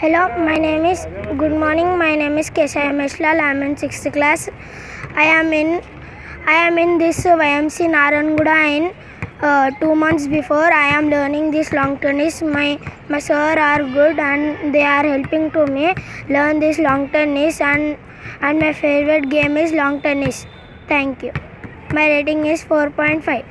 Hello, my name is. Good morning. My name is Kesha Meshlal. I am in sixth class. I am in. I am in this YMC Narayanguda in uh, two months before. I am learning this long tennis. My my sir are good and they are helping to me learn this long tennis and and my favorite game is long tennis. Thank you. My rating is 4.5.